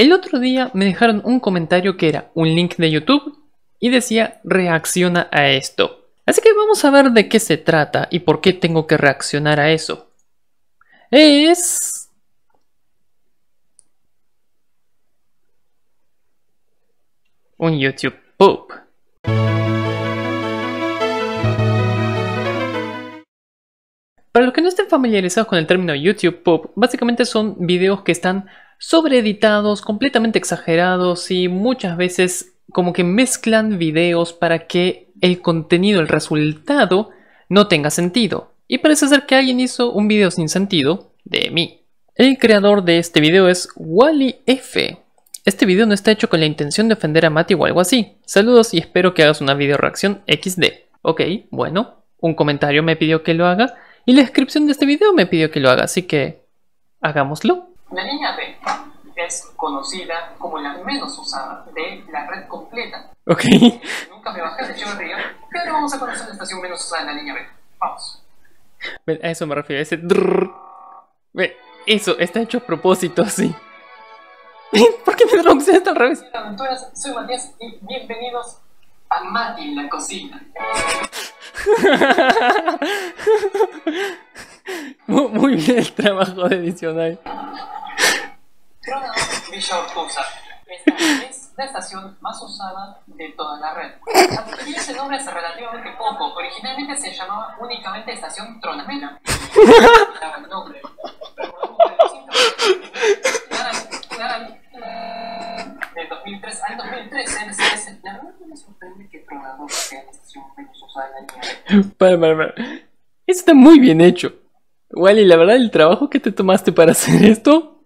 El otro día me dejaron un comentario que era un link de YouTube y decía reacciona a esto. Así que vamos a ver de qué se trata y por qué tengo que reaccionar a eso. Es... Un YouTube Pop. Para los que no estén familiarizados con el término YouTube Pop, básicamente son videos que están sobreeditados, completamente exagerados y muchas veces como que mezclan videos para que el contenido, el resultado, no tenga sentido. Y parece ser que alguien hizo un video sin sentido de mí. El creador de este video es Wally F. Este video no está hecho con la intención de ofender a Mati o algo así. Saludos y espero que hagas una video reacción XD. Ok, bueno, un comentario me pidió que lo haga y la descripción de este video me pidió que lo haga, así que hagámoslo. La línea B es conocida como la menos usada de la red completa. Ok. Nunca me bajé de Echeverría, pero vamos a conocer la estación menos usada en la línea B. Vamos. A eso me refiero, a ese drrr. Ve, Eso, está hecho a propósito, así. ¿Por qué me traducción al revés? Aventuras, soy Matías y bienvenidos a Mati en la cocina. Muy, bien el trabajo de Villa Ortuza. Esta es la estación más usada de toda la red. Adquirir ese nombre hace relativamente poco. Originalmente se llamaba únicamente Estación Tronamena. Daba el nombre. Del 2003 al 2013 en SBS, la verdad me sorprende que Tronador sea la estación menos usada en la línea B. Para, para, para. Eso está muy bien hecho. Wally, la verdad, el trabajo que te tomaste para hacer esto,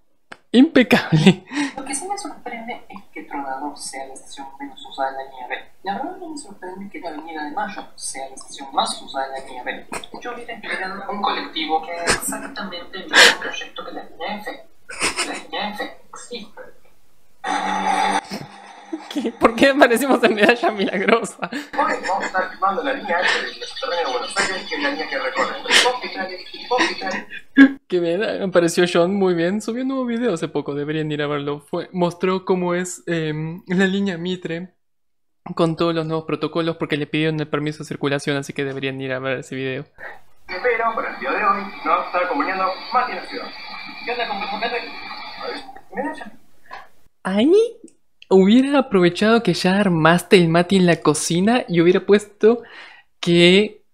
impecable. Lo que sí me sorprende es que Tronador sea la estación menos usada en la línea B. La verdad no me sorprende que la Avenida de Mayo sea la estación más usada en la línea B. Yo hubiera creado un colectivo que haga exactamente el mismo proyecto que la línea F. La línea F existe. ¿Qué? ¿Por qué aparecimos en medalla milagrosa? Ok, vamos a estar filmando la línea F del subterráneo de Buenos Aires, que es la línea que recorre entre hospitales y hospitales. Que bien, apareció Sean muy bien. Subió un nuevo video hace poco, deberían ir a verlo. Fue, mostró cómo es em, la línea Mitre con todos los nuevos protocolos porque le pidieron el permiso de circulación, así que deberían ir a ver ese video. Pero para el día de hoy nos vamos a estar acompañando Mati en la ciudad. ¿Qué onda con. Ahí hubiera aprovechado que ya armaste el Mati en la cocina y hubiera puesto que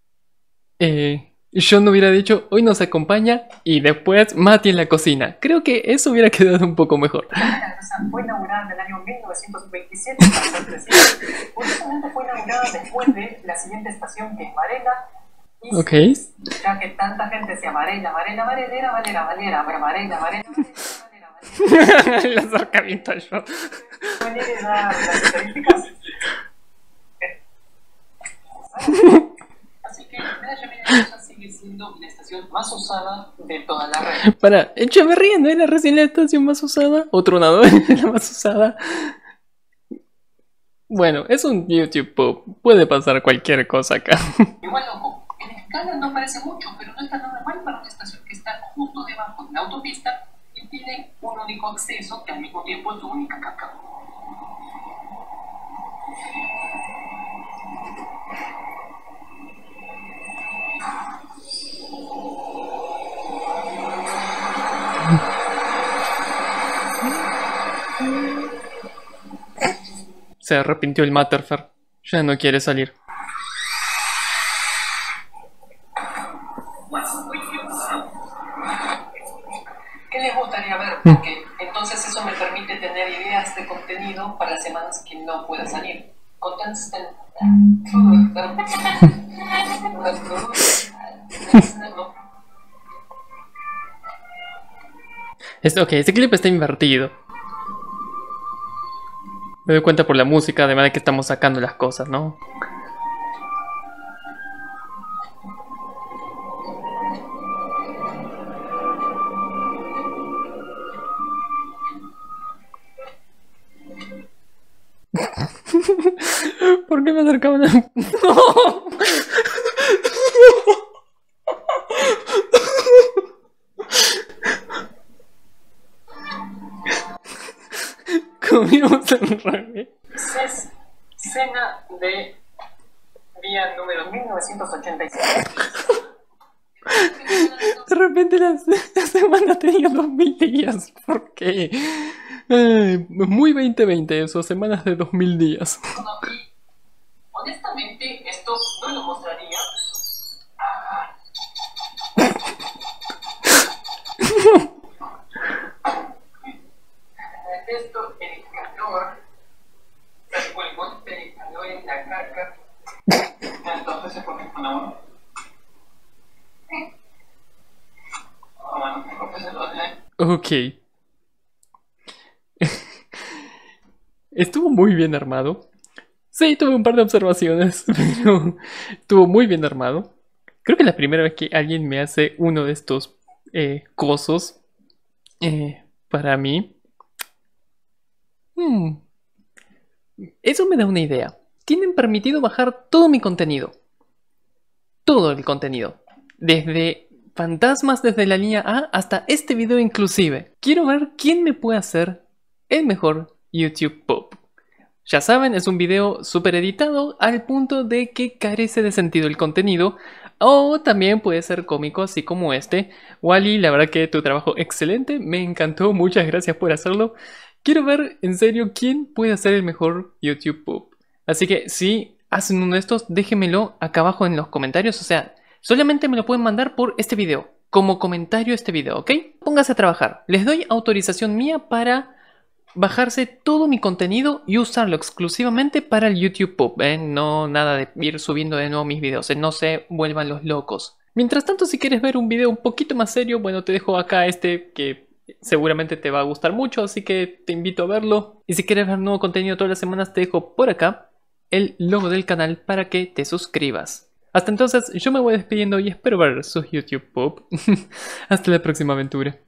eh, sean hubiera dicho, hoy nos acompaña y después Mati en la cocina. Creo que eso hubiera quedado un poco mejor. Fue inaugurada en el año 1927, curiosamente fue inaugurada después de la siguiente estación que es Varela. Okay. sigue siendo la estación más usada de toda la red. Para, Echeverría no era recién la estación más usada. O Tronador era la más usada. Bueno, es un YouTube pop. Puede pasar cualquier cosa acá. Igual loco, en escala no parece mucho, pero no es tan normal para una estación que está justo debajo de la autopista y tiene un único acceso que al mismo tiempo es su única caca. Se arrepintió el Matterfer. Ya no quiere salir. ¿Qué les gustaría ver? Porque entonces eso me permite tener ideas de contenido para semanas que no pueda salir. Contesten. Es, ok, este clip está invertido. Me doy cuenta por la música, además de que estamos sacando las cosas, ¿no? ¿Por qué me acercaban a... ¡No! Comimos revés. CES, cena de día número 1987. De repente la, la semana tenía 2000 días. ¿Por qué? Ay, muy 2020 eso, semanas de 2000 días. Honestamente, esto no lo mostraría. Ah. Esto, el calor, sacó el golpe de calor en la caca. Entonces se pone con agua. Ah, bueno, mejor que se lo dé. Ok. Estuvo muy bien armado. Sí, tuve un par de observaciones, pero estuvo muy bien armado. Creo que es la primera vez que alguien me hace uno de estos eh, cosos eh, para mí. Hmm. Eso me da una idea. Tienen permitido bajar todo mi contenido. Todo el contenido. Desde fantasmas desde la línea A hasta este video inclusive. Quiero ver quién me puede hacer el mejor YouTube Pop. Ya saben, es un video súper editado al punto de que carece de sentido el contenido. O también puede ser cómico así como este. Wally, la verdad que tu trabajo excelente, me encantó, muchas gracias por hacerlo. Quiero ver en serio quién puede hacer el mejor YouTube Pop. Así que si hacen uno de estos, déjenmelo acá abajo en los comentarios. O sea, solamente me lo pueden mandar por este video. Como comentario este video, ¿ok? Póngase a trabajar. Les doy autorización mía para bajarse todo mi contenido y usarlo exclusivamente para el YouTube Pop, ¿eh? No nada de ir subiendo de nuevo mis videos, ¿eh? no se vuelvan los locos. Mientras tanto, si quieres ver un video un poquito más serio, bueno, te dejo acá este que seguramente te va a gustar mucho, así que te invito a verlo. Y si quieres ver nuevo contenido todas las semanas, te dejo por acá el logo del canal para que te suscribas. Hasta entonces, yo me voy despidiendo y espero ver sus YouTube Pop. Hasta la próxima aventura.